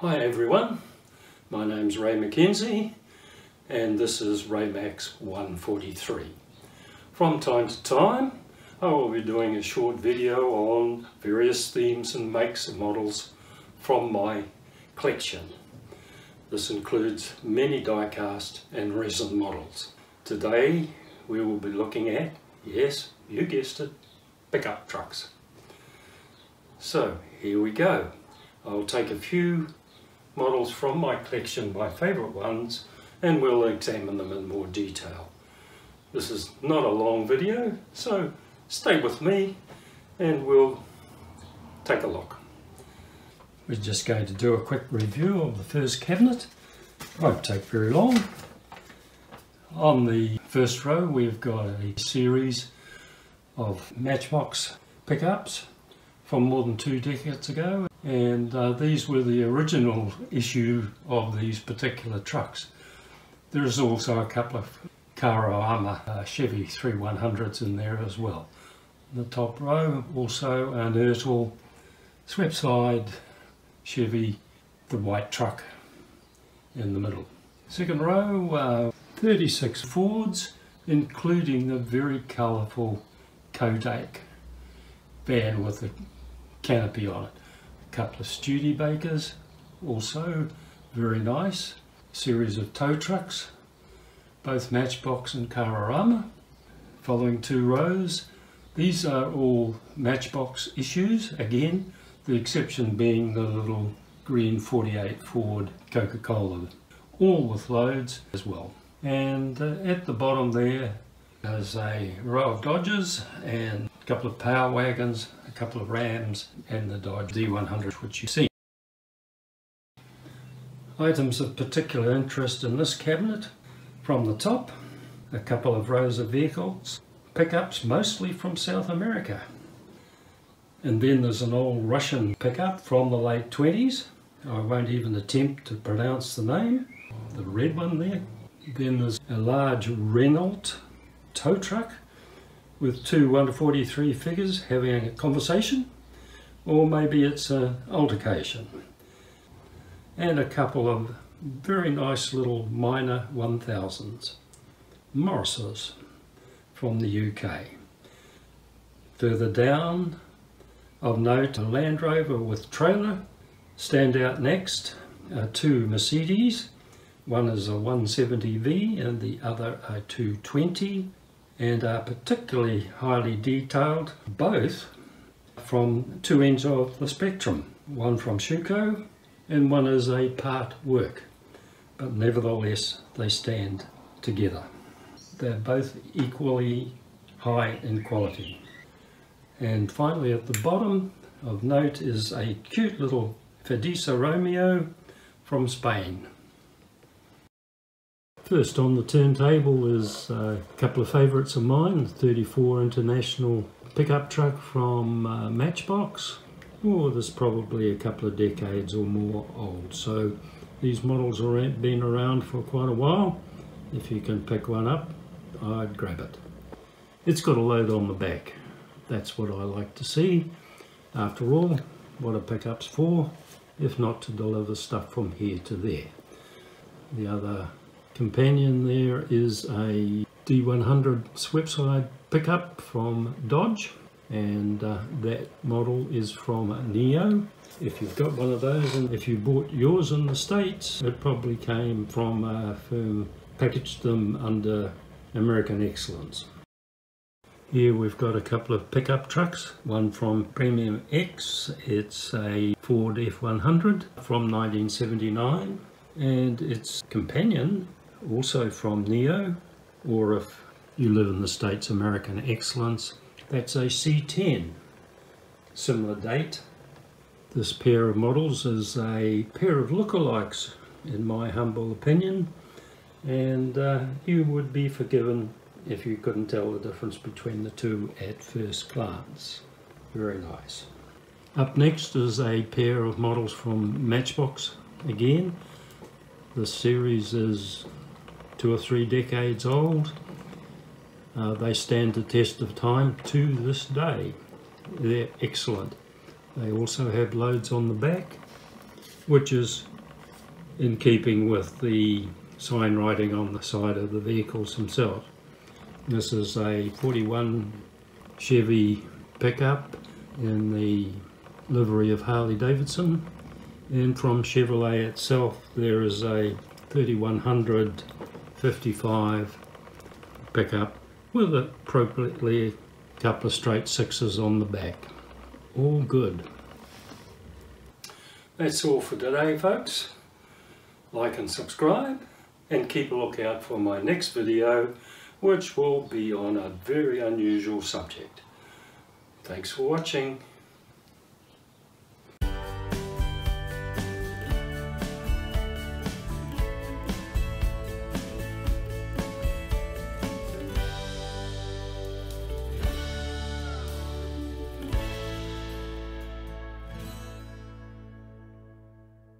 Hi everyone, my name's Ray McKenzie and this is RayMac's 143. From time to time I will be doing a short video on various themes and makes and models from my collection. This includes many die-cast and resin models. Today we will be looking at, yes, you guessed it, pickup trucks. So here we go. I'll take a few models from my collection, my favourite ones, and we'll examine them in more detail. This is not a long video, so stay with me and we'll take a look. We're just going to do a quick review of the first cabinet. Won't take very long. On the first row we've got a series of Matchbox pickups from more than two decades ago and uh, these were the original issue of these particular trucks. There is also a couple of Cararama uh, Chevy 3100s in there as well. In the top row also an Ertl swept Chevy, the white truck in the middle. Second row, uh, 36 Fords including the very colourful Kodak van with a canopy on it couple of Studebakers, also very nice. Series of tow trucks, both Matchbox and Cararama. Following two rows, these are all Matchbox issues, again, the exception being the little green 48 Ford Coca-Cola, all with loads as well. And uh, at the bottom there is a row of Dodges and a couple of Power Wagons couple of Rams and the Dodge D100 which you see. Items of particular interest in this cabinet from the top, a couple of rows of vehicles, pickups mostly from South America. And then there's an old Russian pickup from the late 20s. I won't even attempt to pronounce the name, the red one there. Then there's a large Renault tow truck with two 1 to 43 figures having a conversation or maybe it's an altercation. And a couple of very nice little minor 1000s Morrises from the UK further down of note a Land Rover with trailer. Stand out next uh, two Mercedes. One is a 170V and the other a 220 and are particularly highly detailed, both from two ends of the spectrum, one from Schuco and one is a part work, but nevertheless they stand together. They're both equally high in quality. And finally at the bottom of note is a cute little Fadisa Romeo from Spain. First on the turntable is a couple of favourites of mine, the 34 International pickup truck from uh, Matchbox. Oh, there's probably a couple of decades or more old. So these models have been around for quite a while. If you can pick one up, I'd grab it. It's got a load on the back. That's what I like to see. After all, what are pickups for, if not to deliver stuff from here to there. The other companion there is a D100 swept-side pickup from Dodge and uh, that model is from Neo. If you've got one of those and if you bought yours in the States, it probably came from a firm, packaged them under American Excellence. Here we've got a couple of pickup trucks, one from Premium X, it's a Ford F100 from 1979 and its companion also from NEO, or if you live in the States, American Excellence, that's a C10. Similar date. This pair of models is a pair of lookalikes, in my humble opinion, and uh, you would be forgiven if you couldn't tell the difference between the two at first glance. Very nice. Up next is a pair of models from Matchbox again. The series is two or three decades old. Uh, they stand the test of time to this day. They're excellent. They also have loads on the back which is in keeping with the sign writing on the side of the vehicles themselves. This is a 41 Chevy pickup in the livery of Harley Davidson and from Chevrolet itself there is a 3100 55 pickup with appropriately a couple of straight sixes on the back. All good. That's all for today folks. Like and subscribe and keep a lookout for my next video which will be on a very unusual subject. Thanks for watching.